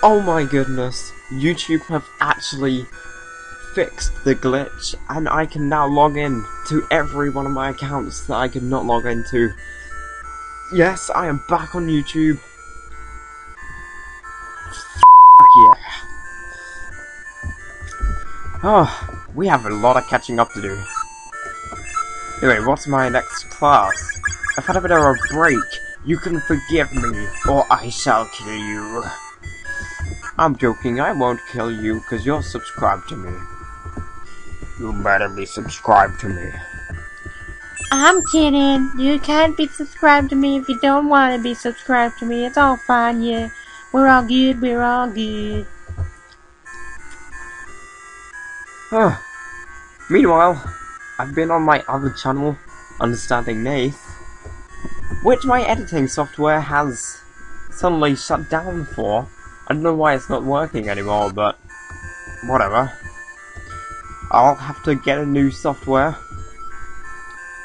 Oh my goodness, YouTube have actually fixed the glitch and I can now log in to every one of my accounts that I could not log into. Yes, I am back on YouTube. yeah. Oh, we have a lot of catching up to do. Anyway, what's my next class? I've had a bit of a break. You can forgive me, or I shall kill you. I'm joking, I won't kill you, because you're subscribed to me. You better be subscribed to me. I'm kidding. You can't be subscribed to me if you don't want to be subscribed to me. It's all fine, yeah. We're all good, we're all good. Meanwhile, I've been on my other channel, Understanding Nath, which my editing software has suddenly shut down for. I don't know why it's not working anymore, but whatever. I'll have to get a new software,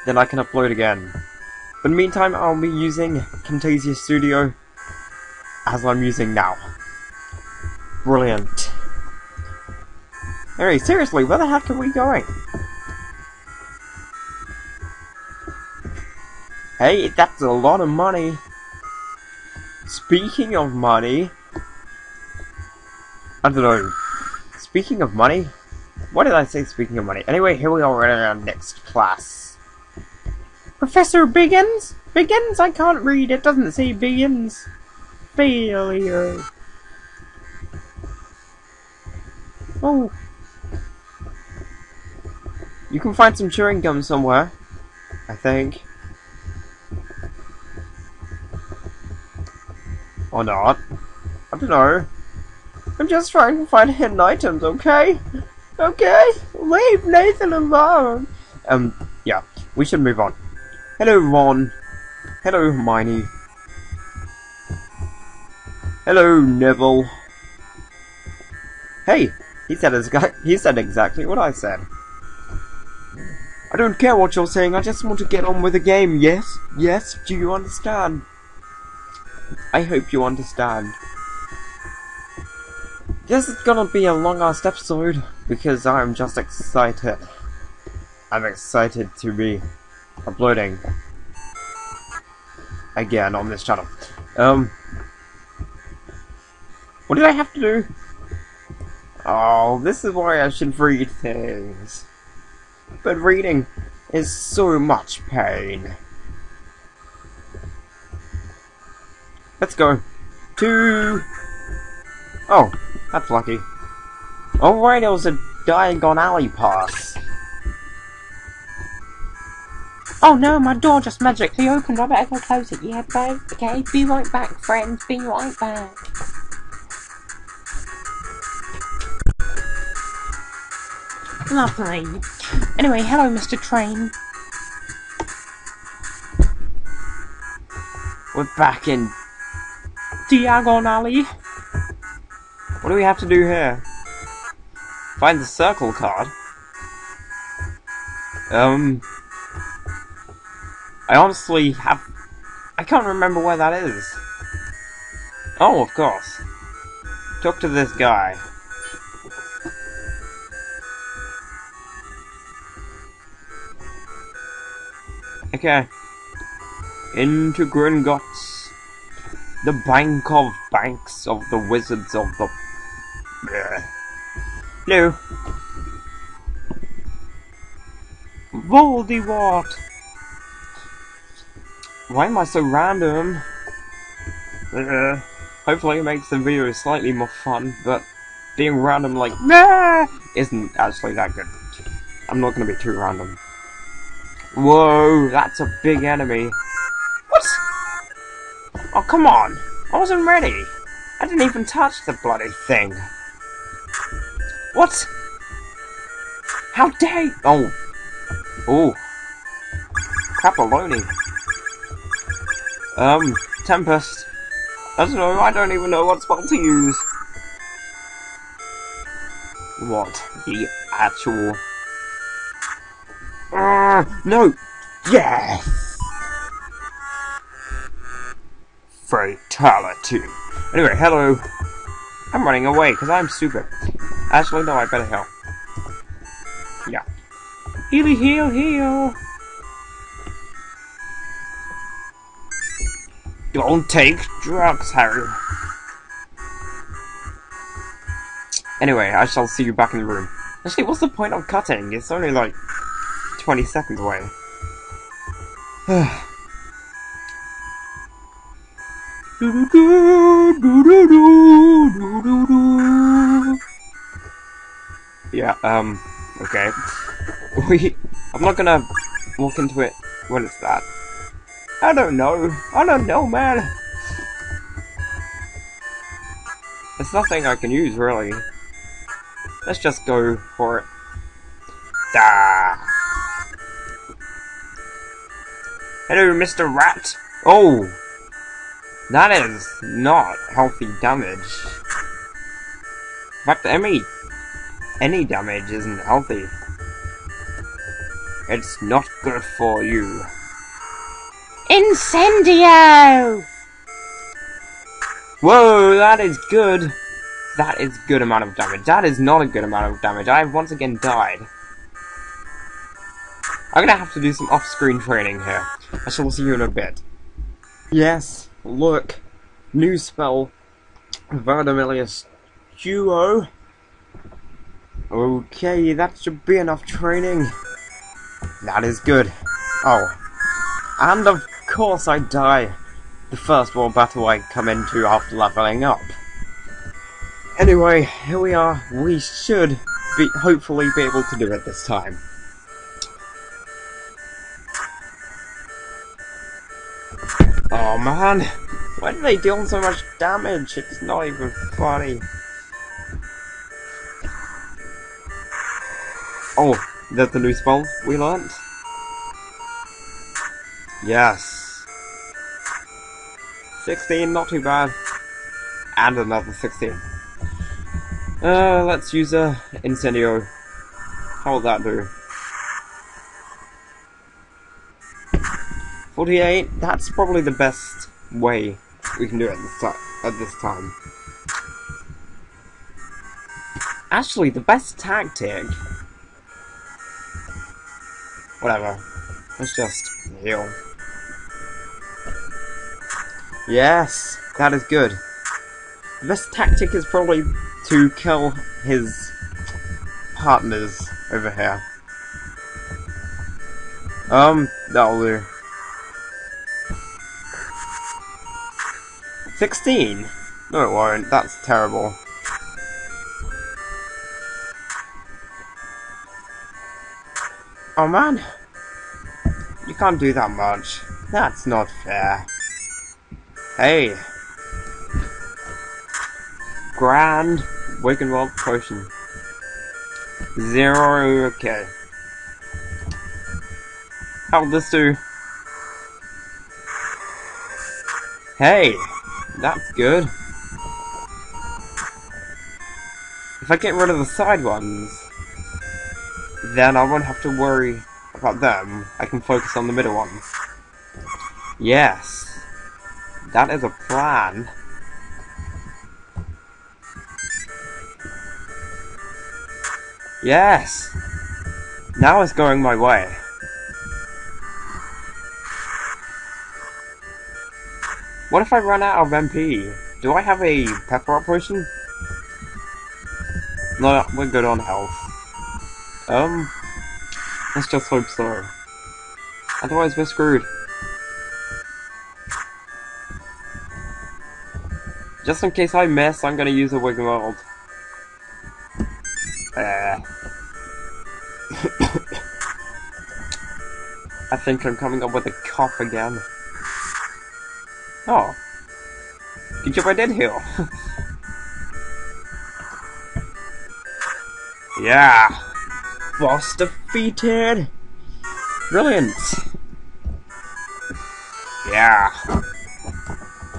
then I can upload again. But in the meantime, I'll be using Camtasia Studio as I'm using now. Brilliant. Anyway, seriously, where the heck are we going? Hey, that's a lot of money. Speaking of money, I don't know. Speaking of money, what did I say? Speaking of money. Anyway, here we are in our next class. Professor Biggins? Biggins? I can't read. It doesn't say Biggins. Failure. Oh. You can find some chewing gum somewhere. I think. Or not. I don't know. I'm just trying to find hidden items, okay? Okay? Leave Nathan alone! Um, yeah. We should move on. Hello, Ron. Hello, Hermione. Hello, Neville. Hey! He said, he said exactly what I said. I don't care what you're saying, I just want to get on with the game, yes? Yes? Do you understand? I hope you understand. This is gonna be a long ass episode because I'm just excited. I'm excited to be uploading again on this channel. Um, what did I have to do? Oh, this is why I should read things. But reading is so much pain. Let's go. To... Oh, that's lucky. Oh, Alright, it was a Diagon Alley pass. Oh no, my door just magically opened. I better go close it. Yeah, babe. Okay, be right back, friends. Be right back. Lovely. Anyway, hello, Mr. Train. We're back in Diagon Alley. What do we have to do here? Find the circle card? Um... I honestly have... I can't remember where that is. Oh, of course. Talk to this guy. Okay. Into Gringotts the bank of banks of the wizards of the. No. Voldemort! Why am I so random? Uh, hopefully it makes the video slightly more fun, but being random like nah isn't actually that good. I'm not gonna be too random. Whoa, that's a big enemy. What? Oh, come on! I wasn't ready! I didn't even touch the bloody thing! What? How dare you? Oh. Oh. Crapaloni. Um, Tempest. I don't know, I don't even know what spell to use. What the actual... Uh, no! Yes! Fatality. Anyway, hello. I'm running away because I'm stupid. Actually, no, I better heal. Yeah. Healy heal heal. Don't take drugs, Harry. Anyway, I shall see you back in the room. Actually, what's the point of cutting? It's only like 20 seconds away. yeah, um, okay. We, I'm not gonna walk into it What is that. I don't know. I don't know, man. There's nothing I can use, really. Let's just go for it. Da. Hello, Mr. Rat. Oh, that is not healthy damage. In fact, any any damage isn't healthy. It's not good for you. Incendio! Whoa, that is good. That is good amount of damage. That is not a good amount of damage. I have once again died. I'm gonna have to do some off-screen training here. I shall see you in a bit. Yes, look. New spell. Verdimillious Duo. Okay, that should be enough training. That is good. Oh. And of course I die. The first world battle I come into after leveling up. Anyway, here we are. We should be hopefully be able to do it this time. Man, why do they deal so much damage? It's not even funny. Oh, that's the new spell we learned? Yes. 16, not too bad. And another 16. Uh, let's use a Incendio. How will that do? 48, that's probably the best way we can do it this at this time. Actually, the best tactic... Whatever. Let's just heal. Yes, that is good. The best tactic is probably to kill his partners over here. Um, that'll do. 16? No it won't, that's terrible. Oh man, you can't do that much. That's not fair. Hey. Grand Wiggenweld Potion. Zero, okay. How'd this do? Hey, that's good. If I get rid of the side ones, then I won't have to worry about them. I can focus on the middle ones. Yes. That is a plan. Yes! Now it's going my way. What if I run out of MP? Do I have a pepper potion? No, we're good on health. Um, let's just hope so. Otherwise we're screwed. Just in case I miss, I'm gonna use a Wiggenweld. Uh. I think I'm coming up with a cough again. Oh. Good job I did heal. yeah. Boss defeated. Brilliant. Yeah.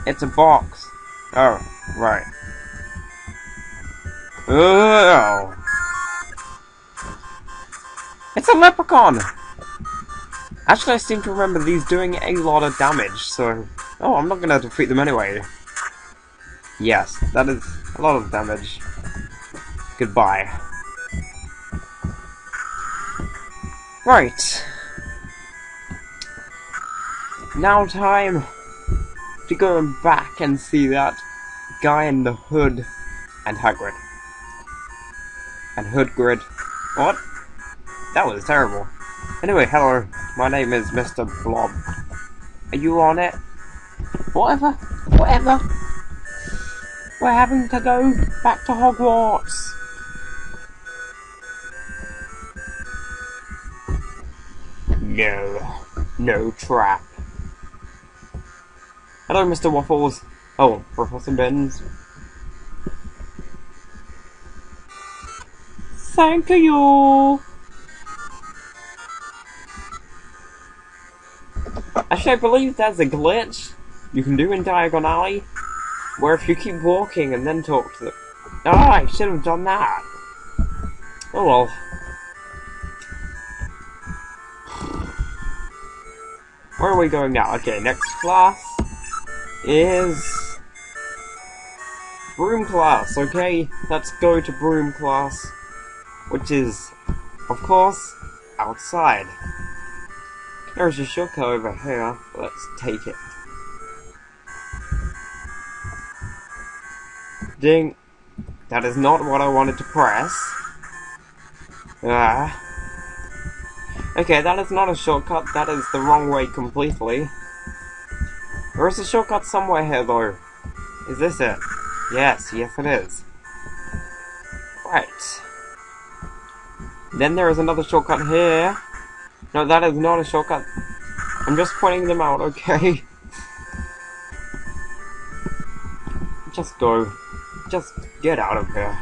It's a box. Oh, right. Oh. It's a leprechaun! Actually, I seem to remember these doing a lot of damage, so... Oh, I'm not gonna defeat them anyway. Yes, that is A lot of damage. Goodbye. Right. Now time to go back and see that guy in the hood and Hagrid. And Hoodgrid. What? That was terrible. Anyway, hello. My name is Mr. Blob. Are you on it? Whatever. Whatever. We're having to go back to Hogwarts. No. No trap. Hello, Mr. Waffles. Oh, Professor Binns. Thank you. Actually, I believe that's a glitch you can do in Diagon Alley, where if you keep walking and then talk to them. Ah, I should have done that. Oh well. Where are we going now? Okay, next class is broom class. Okay, let's go to broom class, which is, of course, outside. There's a shortcut over here. Let's take it. Ding. That is not what I wanted to press. Ah. Okay, that is not a shortcut. That is the wrong way completely. There is a shortcut somewhere here, though. Is this it? Yes, yes it is. Right. Then there is another shortcut here. No, that is not a shortcut. I'm just pointing them out, okay? just go. Just get out of here.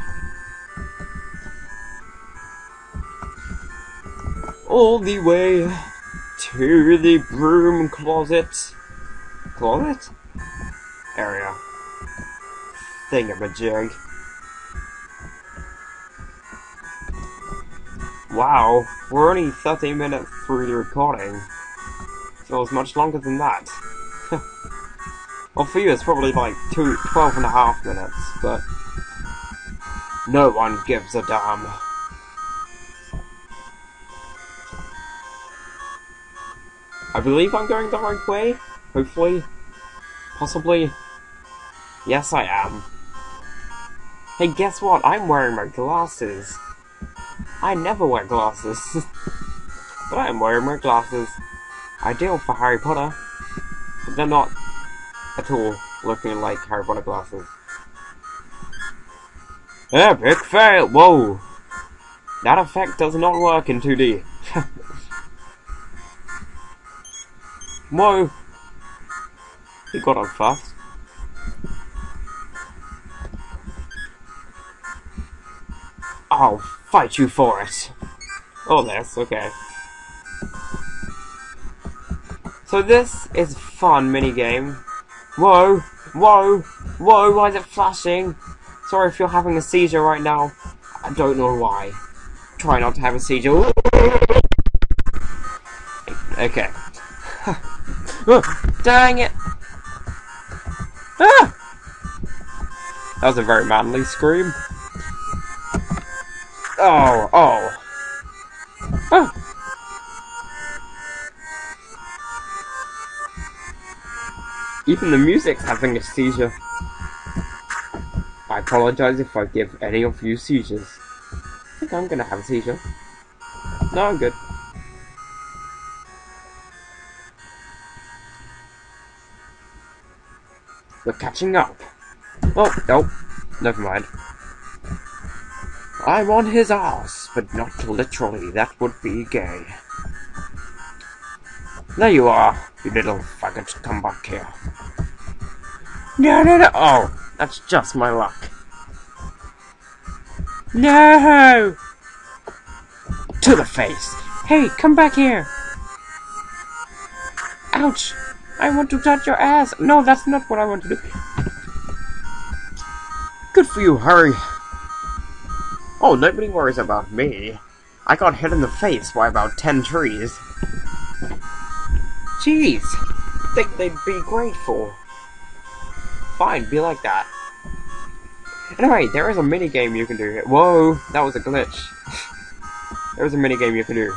All the way to the broom closet. Closet? Area. Thingamajig. Wow, we're only 30 minutes through the recording. Feels much longer than that. Well, for you it's probably like two, 12 and a half minutes, but no one gives a damn. I believe I'm going the right way, hopefully, possibly. Yes, I am. Hey, guess what? I'm wearing my glasses. I never wear glasses. but I am wearing my glasses. Ideal for Harry Potter. But they're not at all looking like Harry Potter glasses. Epic fail! Whoa! That effect does not work in 2D. Whoa! He got on fast. I'll fight you for it. Oh, this, okay. So this is fun minigame. Whoa! Whoa! Whoa, why is it flashing? Sorry if you're having a seizure right now. I don't know why. Try not to have a seizure. Okay. dang it! Ah! That was a very manly scream. Oh. Oh. Even the music's having a seizure. I apologize if I give any of you seizures. I think I'm gonna have a seizure. No, I'm good. We're catching up. Oh, no. Never mind. I want his ass, but not literally. That would be gay. There you are, you little faggot. Come back here. No, no, no. Oh, that's just my luck. No! To the face. Hey, come back here. Ouch! I want to touch your ass. No, that's not what I want to do. Good for you, Harry. Oh, nobody worries about me. I got hit in the face by about ten trees. Jeez, think they'd be grateful. Fine, be like that. Anyway, there is a mini game you can do. Whoa, that was a glitch. there is a mini game you can do.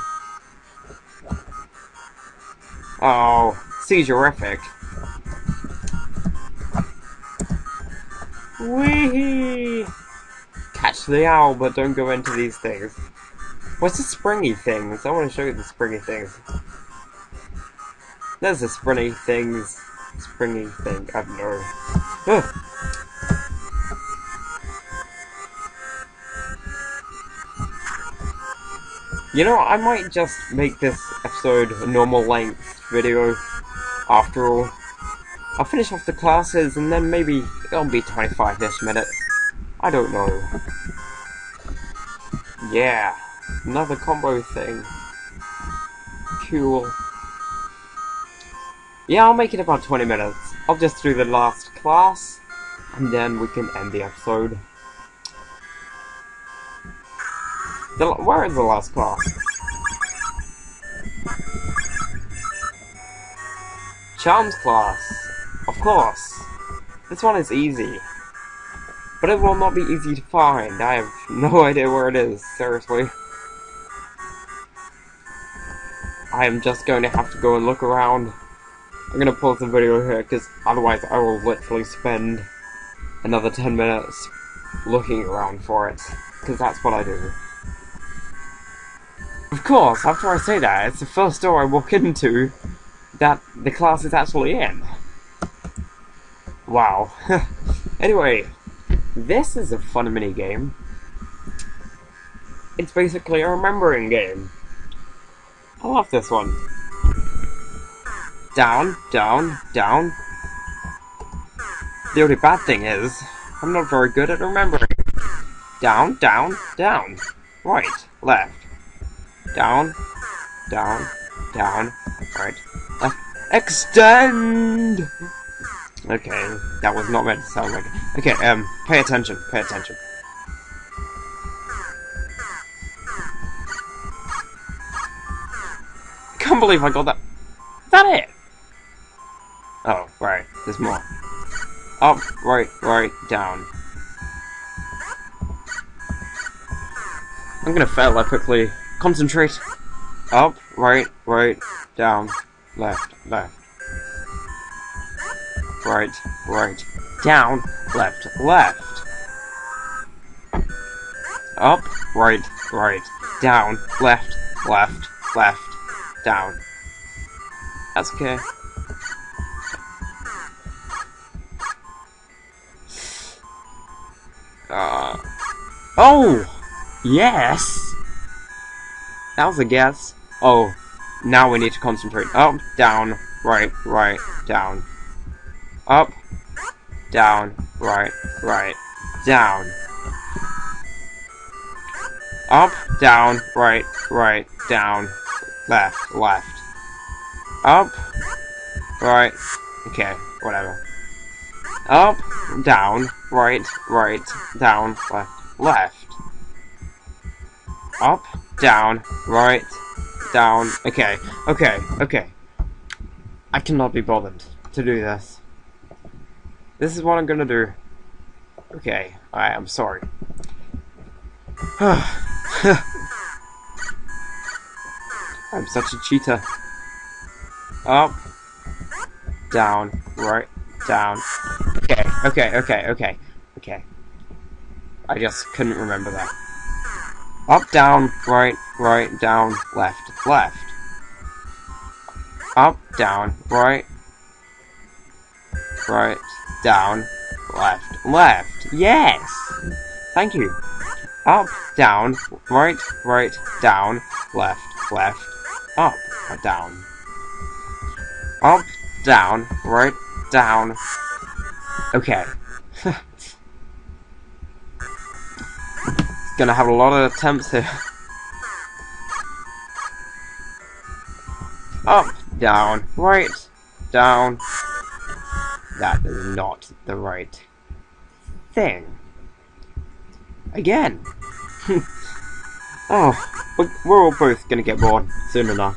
Oh, seizure-rific. Wee! Catch the owl, but don't go into these things. What's the springy things? I want to show you the springy things. There's the springy things. Springy thing. I don't know. Ugh. You know, I might just make this episode a normal length video after all. I'll finish off the classes and then maybe it'll be 25-ish minutes. I don't know. Yeah, another combo thing. Cool. Yeah, I'll make it about 20 minutes. I'll just do the last class, and then we can end the episode. The, where is the last class? Charms class. Of course. This one is easy. But it will not be easy to find. I have no idea where it is, seriously. I am just going to have to go and look around. I'm gonna pause the video here, because otherwise I will literally spend another 10 minutes looking around for it. Because that's what I do. Of course, after I say that, it's the first door I walk into that the class is actually in. Wow. anyway, this is a fun mini game. It's basically a remembering game. I love this one. Down, down, down. The only bad thing is, I'm not very good at remembering. Down, down, down. Right, left. Down, down, down, right, left. Extend! Okay, that was not meant to sound like it. Okay, um, pay attention, pay attention. Can't believe I got that. Is that it? Oh, right, there's more. Up, right, right, down. I'm gonna fail that quickly. Concentrate. Up, right, right, down, left, left right, right, down, left, left. Up, right, right, down, left, left, left, down. That's okay. Oh! Yes! That was a guess. Oh, now we need to concentrate. Up, down, right, right, down, up, down, right, right, down. Up, down, right, right, down, left, left. Up, right, okay, whatever. Up, down, right, right, down, left, left. Up, down, right, down, okay, okay, okay. I cannot be bothered to do this. This is what I'm gonna do. Okay, I am sorry. I'm such a cheater. Up, down, right, down. Okay, okay, okay, okay, okay. I just couldn't remember that. Up, down, right, right, down, left, left. Up, down, right, right, down, left, left. Yes! Thank you. Up, down, right, right, down, left, left, up, down. Up, down, right, down. Okay. Gonna have a lot of attempts here. Up, down, right, down, that is not the right thing. Again. oh, we're all both gonna get bored soon enough.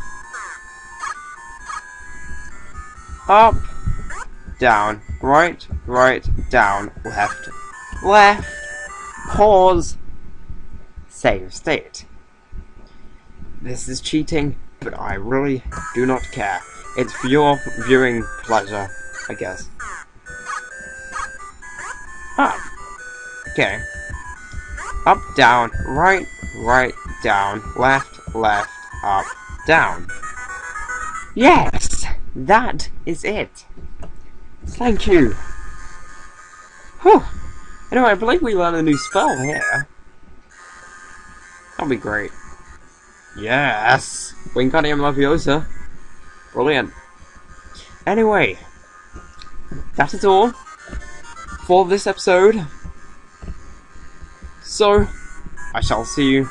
Up, down, right, right, down, left, left. Pause. Save state. This is cheating, but I really do not care. It's for your viewing pleasure, I guess. Ah. Okay. Up, down, right, right, down, left, left, up, down. Yes! That is it. Thank you. Whew. Anyway, I believe we learned a new spell here. That'll be great. Yes! Wingardium Leviosa. Brilliant. Anyway, that is all for this episode. So, I shall see you.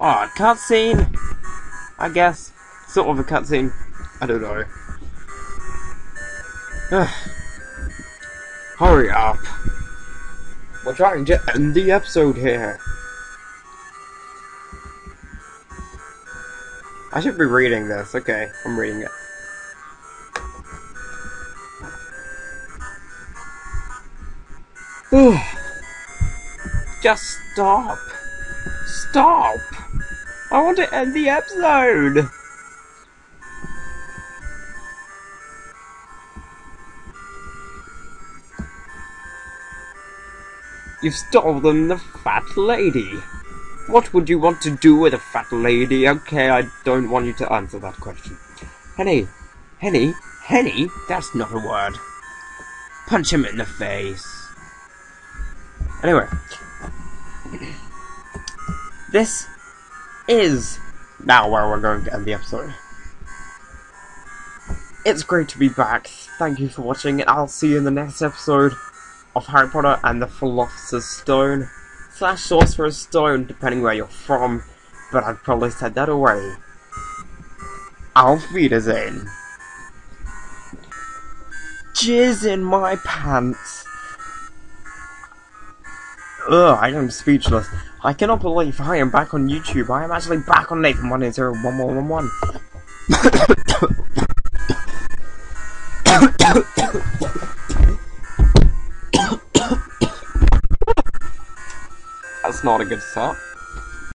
Ah, oh, cutscene. I guess sort of a cutscene. I don't know. Hurry up. We're trying to end the episode here. I should be reading this. Okay, I'm reading it. Just stop. Stop. I want to end the episode. You've stolen the fat lady. What would you want to do with a fat lady? Okay, I don't want you to answer that question. Henny, Henny, Henny, that's not a word. Punch him in the face. Anyway, this is now where we're going to end the episode. It's great to be back. Thank you for watching, and I'll see you in the next episode of Harry Potter and the Philosopher's Stone slash Sorcerer's Stone, depending where you're from, but I've probably said that already. Auf Wiedersehen. Jizz in my pants. Ugh, I am speechless. I cannot believe I am back on YouTube. I am actually back on Nathan 1801111. That's not a good start.